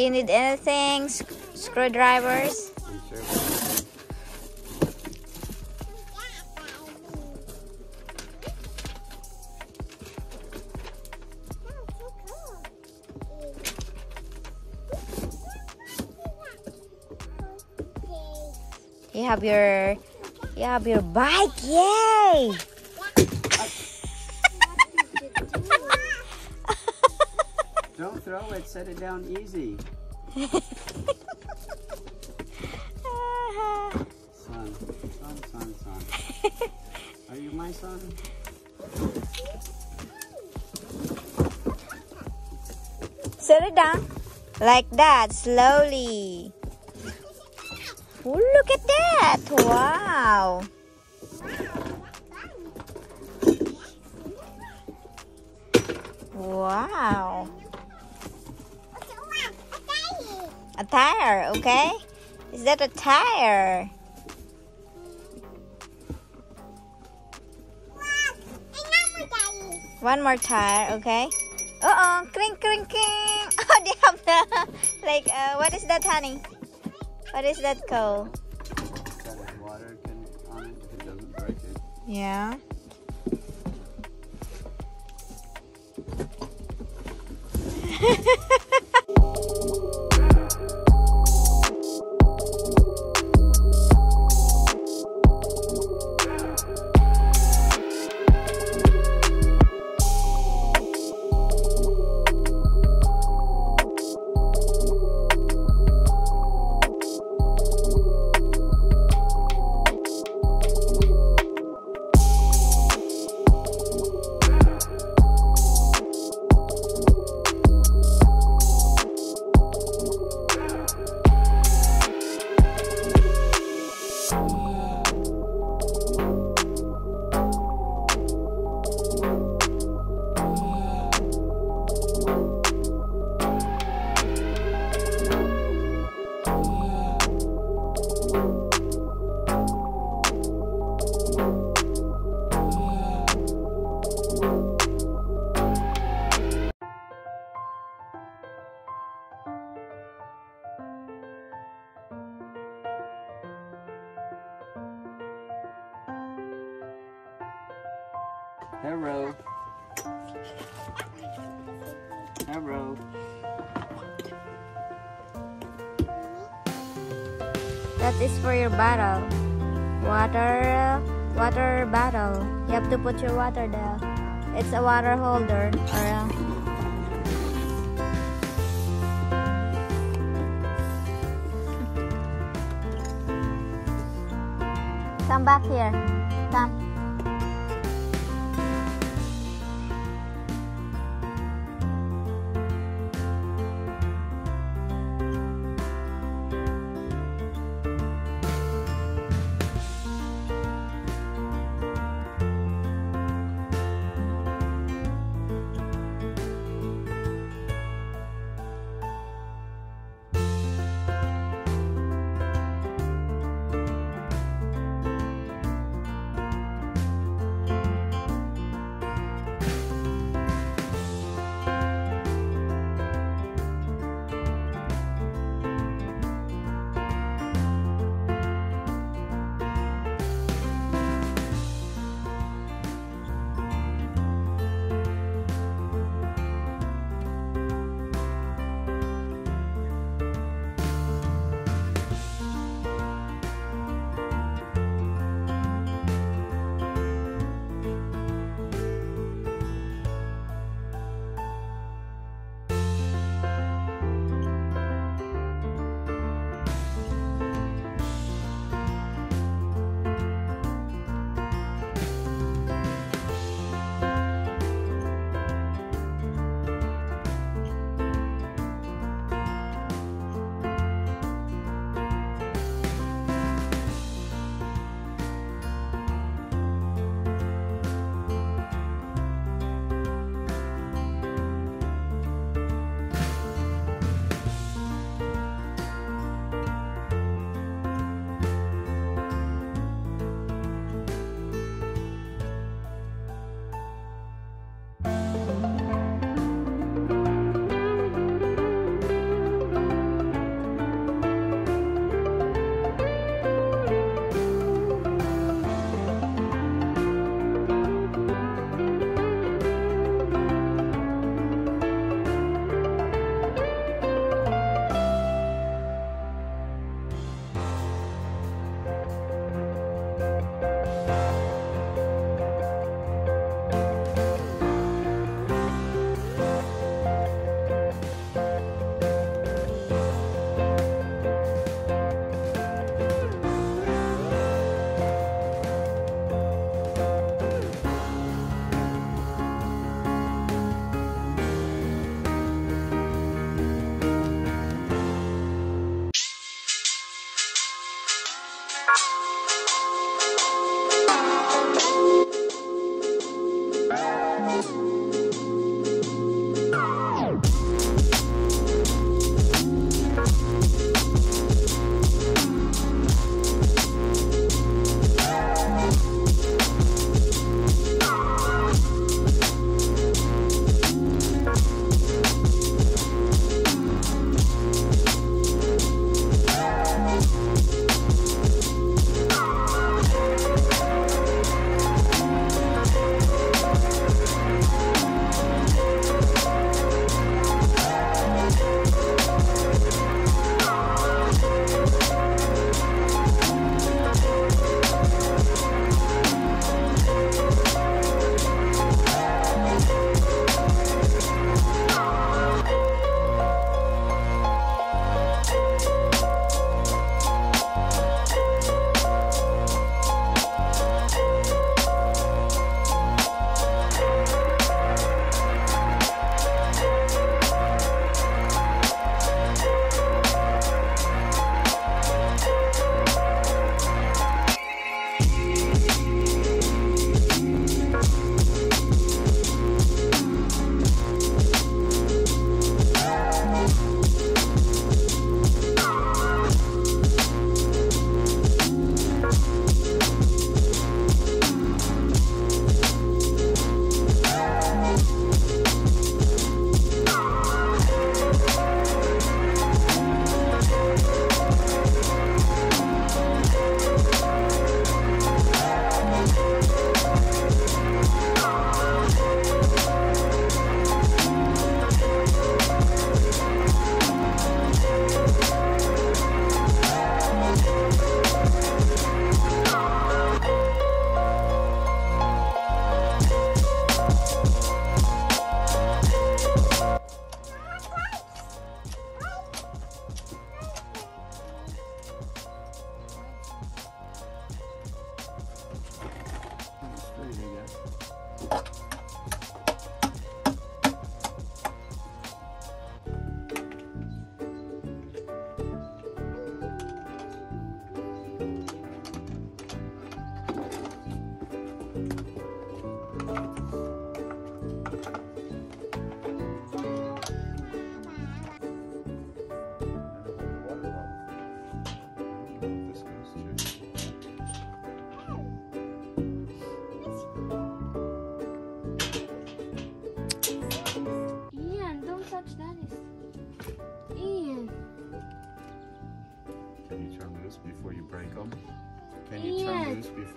Do you need anything? Sc- screwdrivers? You have your you have your bike. Yay! Don't throw it. Set it down easy. Son, son, son, son. Are you my son? Set it down. Like that, slowly. Oh, look at that. Wow. Wow. Tire, okay? Is that a tire? One more tire, okay? Uh oh, clink, clink, clink. Oh, they have the, like, uh, what is that, honey? What is that called? Water can on it it doesn't break it. Yeah. Hello. That is for your bottle. Water, water bottle. You have to put your water there. It's a water holder or a Come back here. Come.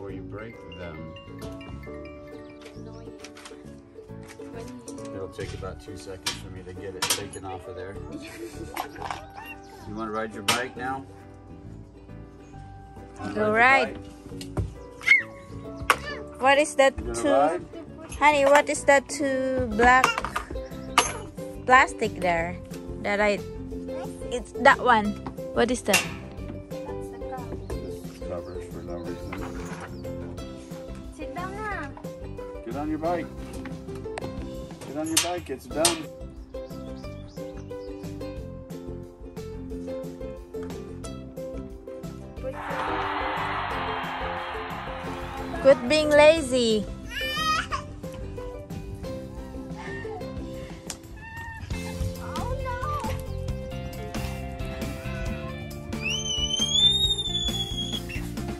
Before you break them? It'll take about two seconds for me to get it taken off of there. You want to ride your bike now? Wanna Go your ride. bike? What is that two? ride? Honey, what is that two black plastic there? That I. It's that one. What is that? Bike. Get on your bike. It's done. Quit being lazy.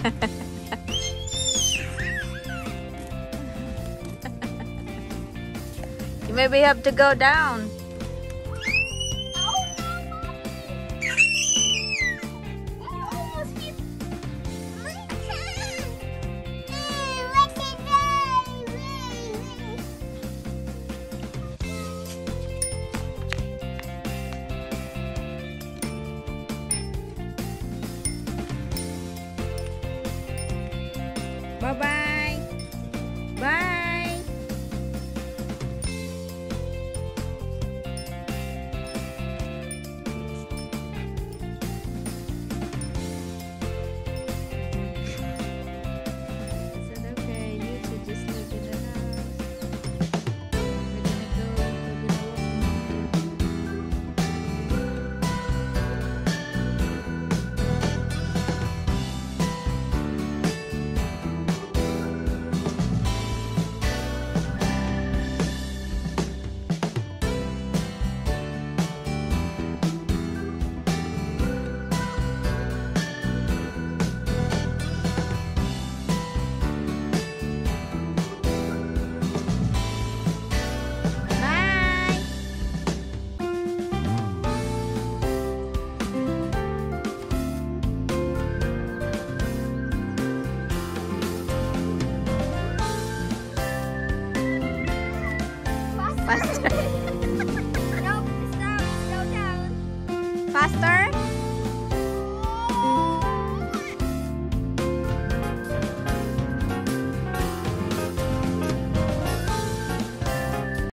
Maybe have to go down. Faster.